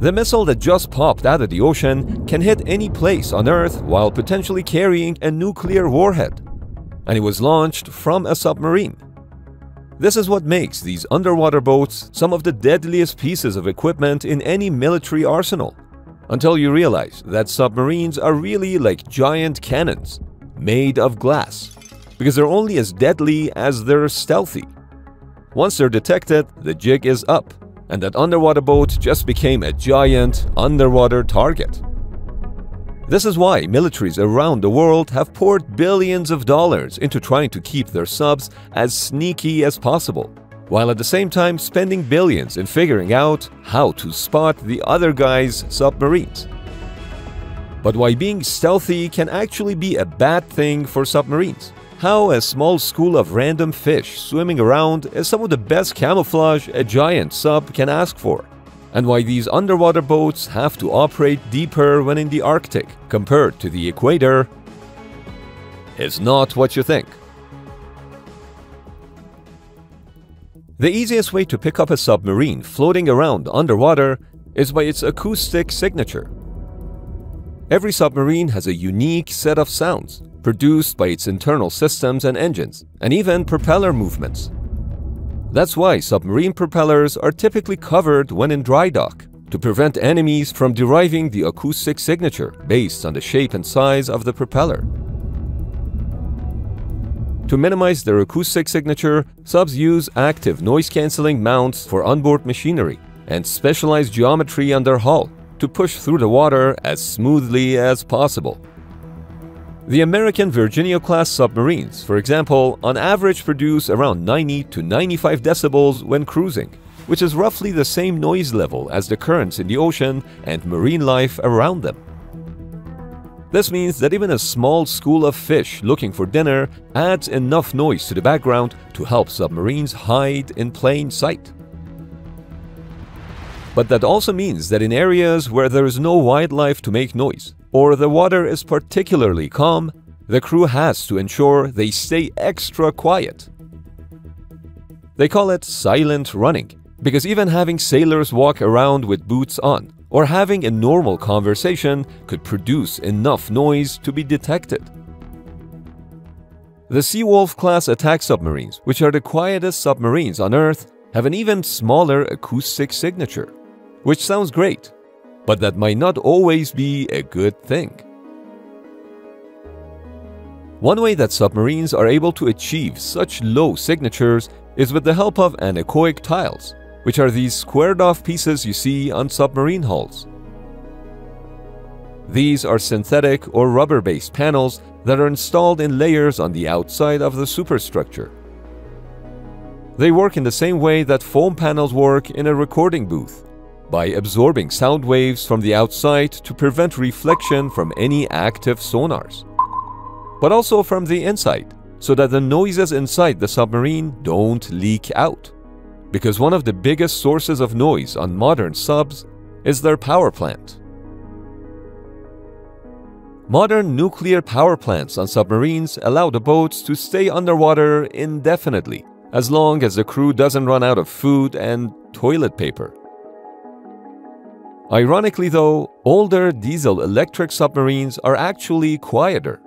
The missile that just popped out of the ocean can hit any place on Earth while potentially carrying a nuclear warhead. And it was launched from a submarine. This is what makes these underwater boats some of the deadliest pieces of equipment in any military arsenal. Until you realize that submarines are really like giant cannons, made of glass, because they're only as deadly as they're stealthy. Once they're detected, the jig is up, and that underwater boat just became a giant underwater target. This is why militaries around the world have poured billions of dollars into trying to keep their subs as sneaky as possible, while at the same time spending billions in figuring out how to spot the other guy's submarines. But why being stealthy can actually be a bad thing for submarines. How a small school of random fish swimming around is some of the best camouflage a giant sub can ask for and why these underwater boats have to operate deeper when in the Arctic compared to the equator is not what you think. The easiest way to pick up a submarine floating around underwater is by its acoustic signature. Every submarine has a unique set of sounds produced by its internal systems and engines, and even propeller movements. That's why submarine propellers are typically covered when in dry dock, to prevent enemies from deriving the acoustic signature based on the shape and size of the propeller. To minimize their acoustic signature, subs use active noise-canceling mounts for onboard machinery and specialized geometry on their hull to push through the water as smoothly as possible. The American Virginia-class submarines, for example, on average produce around 90 to 95 decibels when cruising, which is roughly the same noise level as the currents in the ocean and marine life around them. This means that even a small school of fish looking for dinner adds enough noise to the background to help submarines hide in plain sight. But that also means that in areas where there is no wildlife to make noise, or the water is particularly calm, the crew has to ensure they stay extra quiet. They call it silent running, because even having sailors walk around with boots on or having a normal conversation could produce enough noise to be detected. The Seawolf class attack submarines, which are the quietest submarines on Earth, have an even smaller acoustic signature, which sounds great, but that might not always be a good thing. One way that submarines are able to achieve such low signatures is with the help of anechoic tiles, which are these squared off pieces you see on submarine hulls. These are synthetic or rubber-based panels that are installed in layers on the outside of the superstructure. They work in the same way that foam panels work in a recording booth by absorbing sound waves from the outside to prevent reflection from any active sonars, but also from the inside so that the noises inside the submarine don't leak out. Because one of the biggest sources of noise on modern subs is their power plant. Modern nuclear power plants on submarines allow the boats to stay underwater indefinitely, as long as the crew doesn't run out of food and toilet paper. Ironically though, older diesel-electric submarines are actually quieter.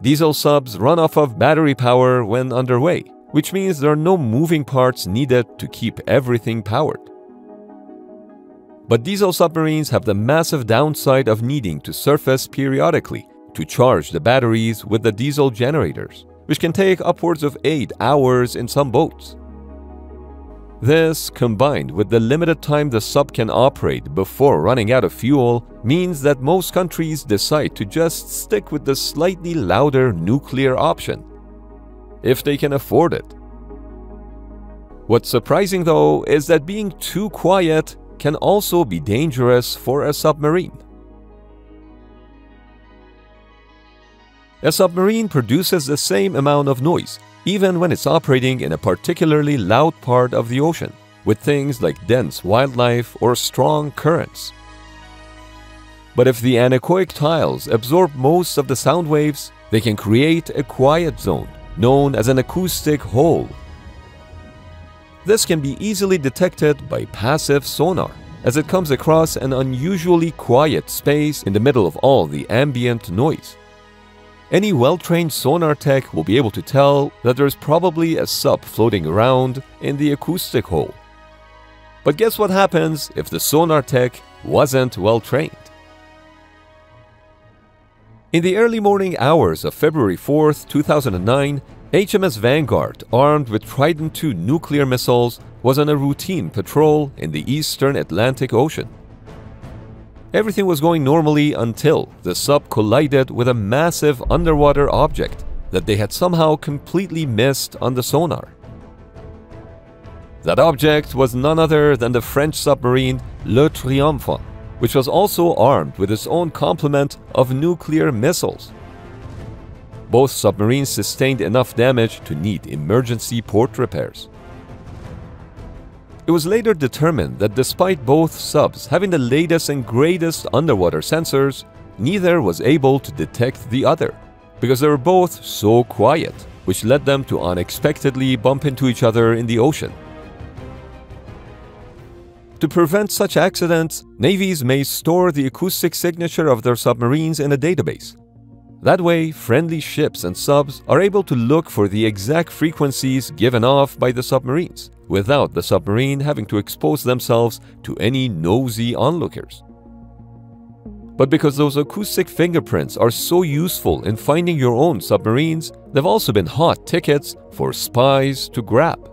Diesel subs run off of battery power when underway, which means there are no moving parts needed to keep everything powered. But diesel submarines have the massive downside of needing to surface periodically to charge the batteries with the diesel generators, which can take upwards of 8 hours in some boats. This, combined with the limited time the sub can operate before running out of fuel, means that most countries decide to just stick with the slightly louder nuclear option, if they can afford it. What's surprising though is that being too quiet can also be dangerous for a submarine. A submarine produces the same amount of noise even when it's operating in a particularly loud part of the ocean, with things like dense wildlife or strong currents. But if the anechoic tiles absorb most of the sound waves, they can create a quiet zone, known as an acoustic hole. This can be easily detected by passive sonar, as it comes across an unusually quiet space in the middle of all the ambient noise. Any well-trained sonar tech will be able to tell that there's probably a sub floating around in the acoustic hole. But guess what happens if the sonar tech wasn't well trained? In the early morning hours of February 4, 2009, HMS Vanguard, armed with Trident II nuclear missiles, was on a routine patrol in the eastern Atlantic Ocean. Everything was going normally until the sub collided with a massive underwater object that they had somehow completely missed on the sonar. That object was none other than the French submarine Le Triomphant, which was also armed with its own complement of nuclear missiles. Both submarines sustained enough damage to need emergency port repairs. It was later determined that despite both subs having the latest and greatest underwater sensors, neither was able to detect the other, because they were both so quiet, which led them to unexpectedly bump into each other in the ocean. To prevent such accidents, navies may store the acoustic signature of their submarines in a database. That way, friendly ships and subs are able to look for the exact frequencies given off by the submarines, without the submarine having to expose themselves to any nosy onlookers. But because those acoustic fingerprints are so useful in finding your own submarines, they've also been hot tickets for spies to grab.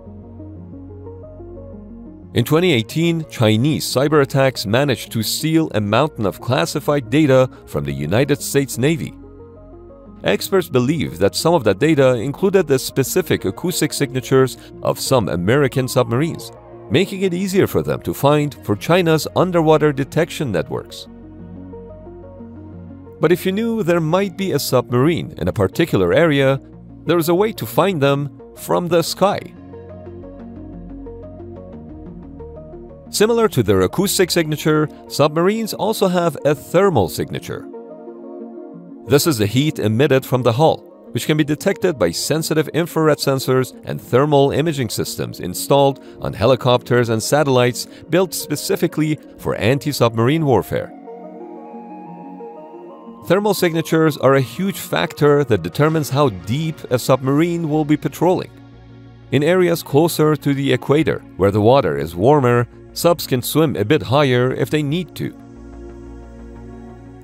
In 2018, Chinese cyber attacks managed to steal a mountain of classified data from the United States Navy. Experts believe that some of that data included the specific acoustic signatures of some American submarines, making it easier for them to find for China's underwater detection networks. But if you knew there might be a submarine in a particular area, there is a way to find them from the sky. Similar to their acoustic signature, submarines also have a thermal signature. This is the heat emitted from the hull, which can be detected by sensitive infrared sensors and thermal imaging systems installed on helicopters and satellites built specifically for anti-submarine warfare. Thermal signatures are a huge factor that determines how deep a submarine will be patrolling. In areas closer to the equator, where the water is warmer, Subs can swim a bit higher if they need to.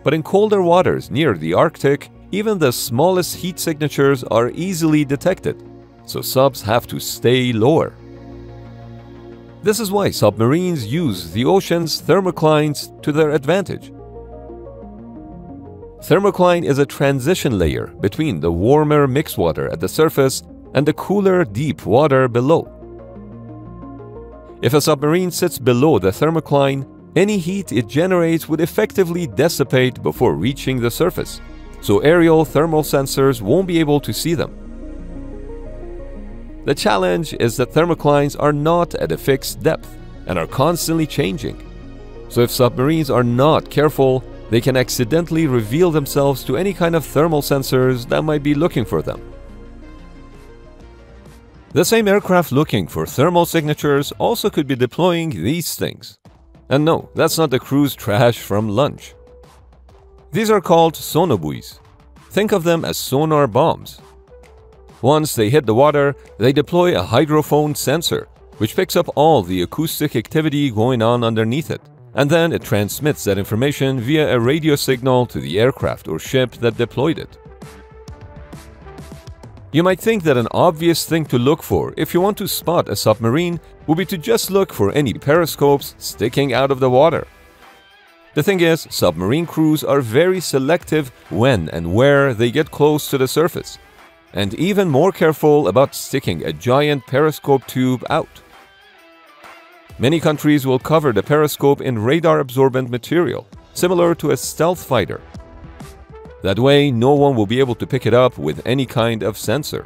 But in colder waters near the Arctic, even the smallest heat signatures are easily detected, so subs have to stay lower. This is why submarines use the ocean's thermoclines to their advantage. Thermocline is a transition layer between the warmer mixed water at the surface and the cooler deep water below. If a submarine sits below the thermocline, any heat it generates would effectively dissipate before reaching the surface, so aerial thermal sensors won't be able to see them. The challenge is that thermoclines are not at a fixed depth and are constantly changing. So if submarines are not careful, they can accidentally reveal themselves to any kind of thermal sensors that might be looking for them. The same aircraft looking for thermal signatures also could be deploying these things. And no, that's not the cruise trash from lunch. These are called sonobuoys. Think of them as sonar bombs. Once they hit the water, they deploy a hydrophone sensor, which picks up all the acoustic activity going on underneath it, and then it transmits that information via a radio signal to the aircraft or ship that deployed it. You might think that an obvious thing to look for if you want to spot a submarine would be to just look for any periscopes sticking out of the water. The thing is, submarine crews are very selective when and where they get close to the surface, and even more careful about sticking a giant periscope tube out. Many countries will cover the periscope in radar-absorbent material, similar to a stealth fighter, that way, no one will be able to pick it up with any kind of sensor.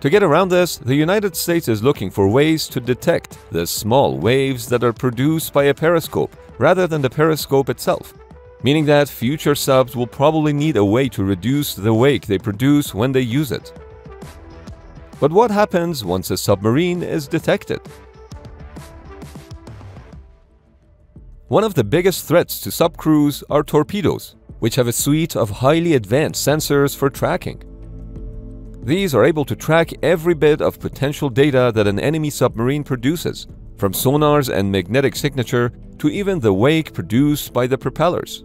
To get around this, the United States is looking for ways to detect the small waves that are produced by a periscope rather than the periscope itself, meaning that future subs will probably need a way to reduce the wake they produce when they use it. But what happens once a submarine is detected? One of the biggest threats to subcrews are torpedoes, which have a suite of highly advanced sensors for tracking. These are able to track every bit of potential data that an enemy submarine produces, from sonars and magnetic signature to even the wake produced by the propellers.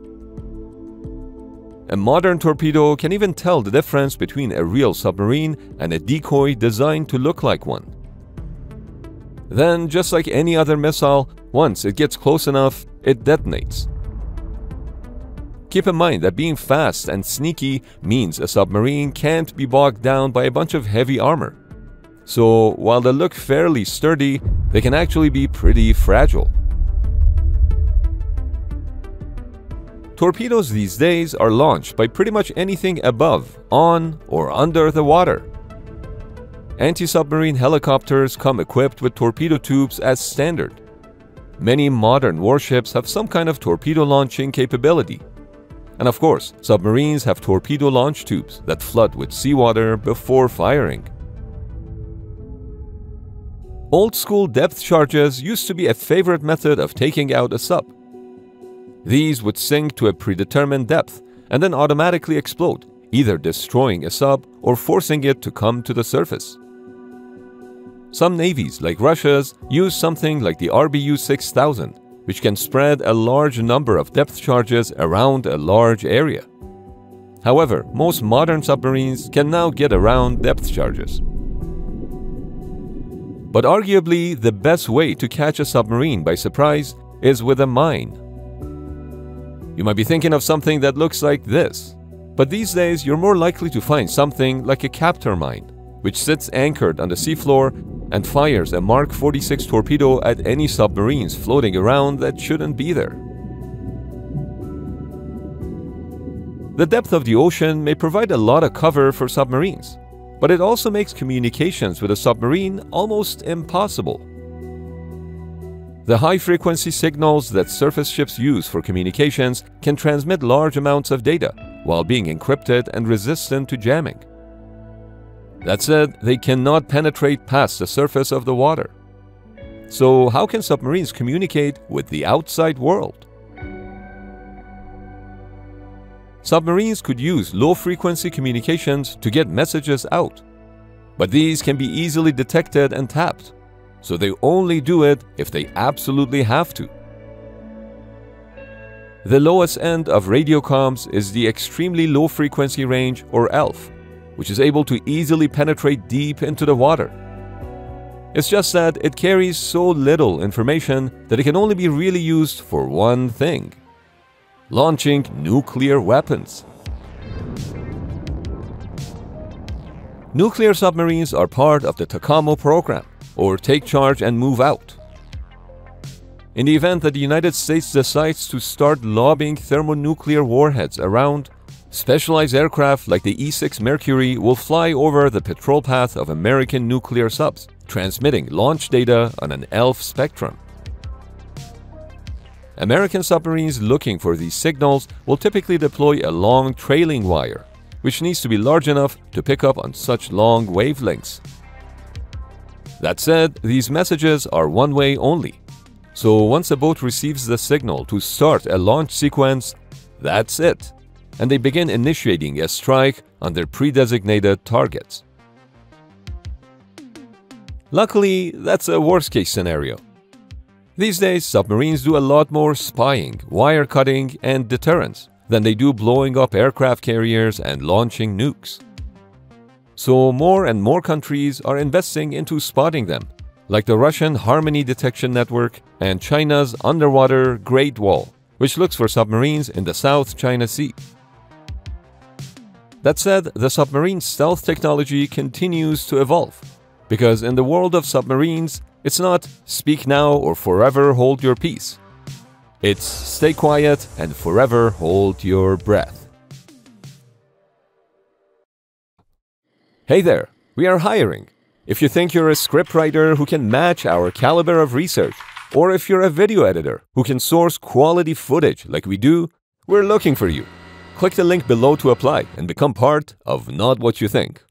A modern torpedo can even tell the difference between a real submarine and a decoy designed to look like one. Then, just like any other missile, once it gets close enough, it detonates. Keep in mind that being fast and sneaky means a submarine can't be bogged down by a bunch of heavy armor. So while they look fairly sturdy, they can actually be pretty fragile. Torpedoes these days are launched by pretty much anything above, on, or under the water. Anti-submarine helicopters come equipped with torpedo tubes as standard. Many modern warships have some kind of torpedo launching capability, and of course, submarines have torpedo launch tubes that flood with seawater before firing. Old school depth charges used to be a favorite method of taking out a sub. These would sink to a predetermined depth and then automatically explode, either destroying a sub or forcing it to come to the surface. Some navies, like Russia's, use something like the RBU 6000 which can spread a large number of depth charges around a large area. However, most modern submarines can now get around depth charges. But arguably, the best way to catch a submarine by surprise is with a mine. You might be thinking of something that looks like this, but these days you're more likely to find something like a captor mine, which sits anchored on the seafloor and fires a Mark 46 torpedo at any submarines floating around that shouldn't be there. The depth of the ocean may provide a lot of cover for submarines, but it also makes communications with a submarine almost impossible. The high-frequency signals that surface ships use for communications can transmit large amounts of data while being encrypted and resistant to jamming. That said, they cannot penetrate past the surface of the water. So how can submarines communicate with the outside world? Submarines could use low-frequency communications to get messages out. But these can be easily detected and tapped, so they only do it if they absolutely have to. The lowest end of radio comms is the extremely low frequency range or ELF, which is able to easily penetrate deep into the water. It's just that it carries so little information that it can only be really used for one thing launching nuclear weapons. Nuclear submarines are part of the TACAMO program, or Take Charge and Move Out. In the event that the United States decides to start lobbing thermonuclear warheads around, Specialized aircraft like the E-6 Mercury will fly over the patrol path of American nuclear subs, transmitting launch data on an ELF spectrum. American submarines looking for these signals will typically deploy a long trailing wire, which needs to be large enough to pick up on such long wavelengths. That said, these messages are one-way only. So once a boat receives the signal to start a launch sequence, that's it and they begin initiating a strike on their pre-designated targets. Luckily, that's a worst-case scenario. These days, submarines do a lot more spying, wire cutting, and deterrence than they do blowing up aircraft carriers and launching nukes. So more and more countries are investing into spotting them, like the Russian Harmony Detection Network and China's Underwater Great Wall, which looks for submarines in the South China Sea. That said, the submarine stealth technology continues to evolve. Because in the world of submarines, it's not speak now or forever hold your peace. It's stay quiet and forever hold your breath. Hey there, we are hiring. If you think you're a scriptwriter who can match our caliber of research, or if you're a video editor who can source quality footage like we do, we're looking for you. Click the link below to apply and become part of Not What You Think.